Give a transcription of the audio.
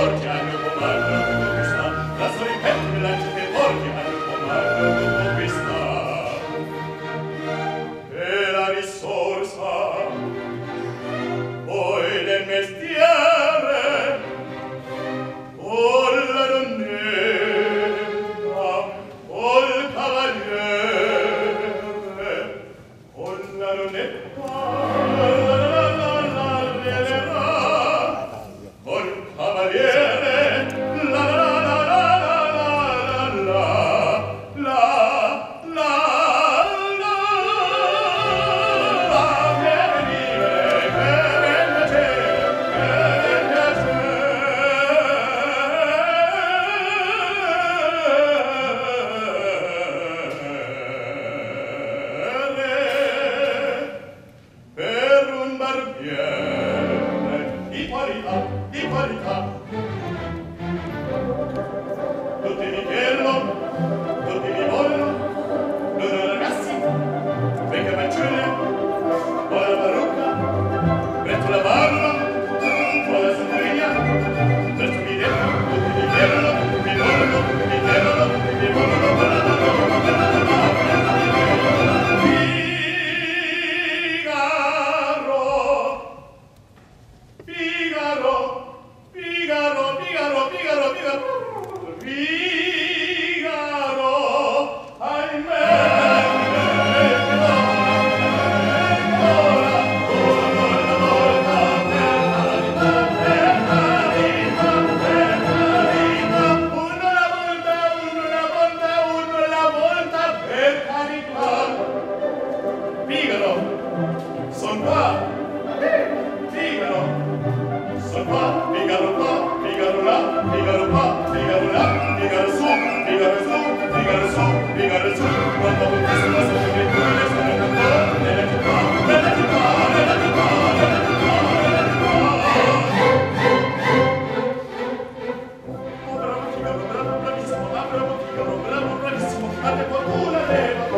Georgia. Tchau. Figaro pa, Figaro la, Figaro su, Figaro su, Figaro su, Figaro su. Quando un testo la sua vettura sono un po', nella città, nella città, nella città, nella città, bravo bravo, bravissimo, ah bravo Figaro, bravo, bravissimo, fate qualcuna leva.